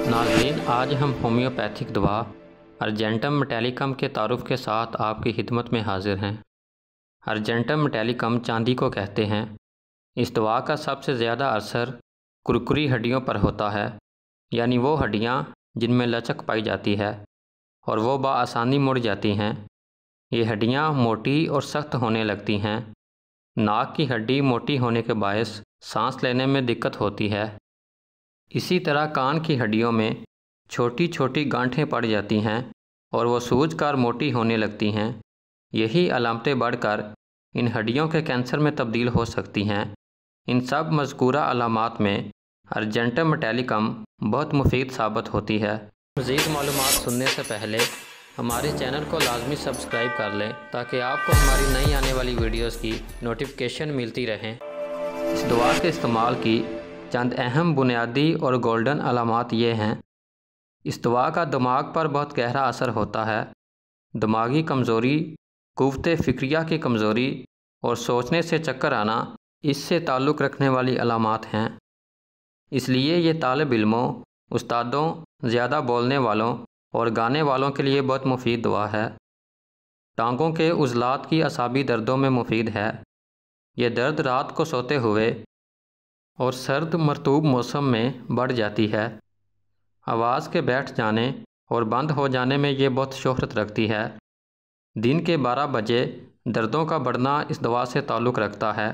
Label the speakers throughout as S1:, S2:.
S1: नाजरीन, आज हम होम्योपैथिक दवा अर्जेंटम मेटेलिकम के तारुफ के साथ आपकी खिदमत में हाजिर हैं। अर्जेंटम मेटेलिकम चांदी को कहते हैं। इस दवा का सबसे ज़्यादा असर कुरकुरी हड्डियों पर होता है, यानी वो हड्डियाँ जिनमें लचक पाई जाती है, और वो बसानी मुड़ जाती हैं। ये हड्डियाँ मोटी और सख्त होने लगती हैं। नाक की हड्डी मोटी होने के बायस सांस लेने में दिक्कत होती है इसी तरह कान की हड्डियों में छोटी छोटी गांठें पड़ जाती हैं और वो सूज कर मोटी होने लगती हैं। यही अलामतें बढ़कर इन हड्डियों के कैंसर में तब्दील हो सकती हैं। इन सब मजकूरा अलामत में अर्जेंटम मेटेलिकम बहुत मुफीद साबित होती है। मज़ीद मालूम सुनने से पहले हमारे चैनल को लाजमी सब्सक्राइब कर लें ताकि आपको हमारी नई आने वाली वीडियोस की नोटिफिकेशन मिलती रहें। इस दवा के इस्तेमाल की चंद अहम बुनियादी और गोल्डन अलामत ये हैं। इस दवा का दिमाग पर बहुत गहरा असर होता है। दिमागी कमज़ोरी कुत फ़िक्रिया की कमज़ोरी और सोचने से चक्कर आना, इससे ताल्लुक़ रखने वाली अलामत हैं। इसलिए ये तालब इलमों, उस्तादों, ज़्यादा बोलने वालों और गाने वालों के लिए बहुत मुफीद दुआ है। टांगों के उजलात की असाबी दर्दों में मुफीद है। ये दर्द रात को सोते हुए और सर्द मरतूब मौसम में बढ़ जाती है। आवाज़ के बैठ जाने और बंद हो जाने में ये बहुत शोहरत रखती है। दिन के 12 बजे दर्दों का बढ़ना इस दवा से ताल्लुक़ रखता है।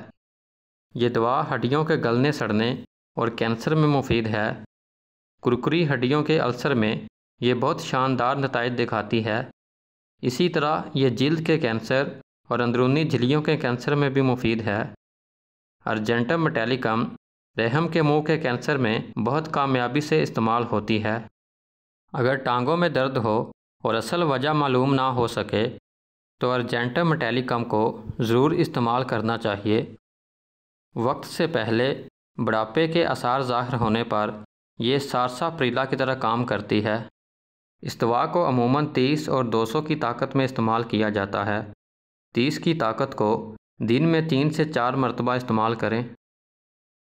S1: ये दवा हड्डियों के गलने, सड़ने और कैंसर में मुफीद है। कुरकुरी हड्डियों के अल्सर में ये बहुत शानदार नतज दिखाती है। इसी तरह ये जल्द के कैंसर और अंदरूनी झिलियों के कैंसर में भी मुफीद है। अर्जेंटम मेटेलिकम रहम के मुँह के कैंसर में बहुत कामयाबी से इस्तेमाल होती है। अगर टांगों में दर्द हो और असल वजह मालूम ना हो सके तो अर्जेंटम मेटेलिकम को ज़रूर इस्तेमाल करना चाहिए। वक्त से पहले बुढ़ापे के आसार ज़ाहिर होने पर यह सारसा प्रीला की तरह काम करती है। इस दवा को अमूमन 30 और 200 की ताकत में इस्तेमाल किया जाता है। 30 की ताकत को दिन में तीन से चार मरतबा इस्तेमाल करें।